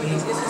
please.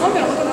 Uma pergunta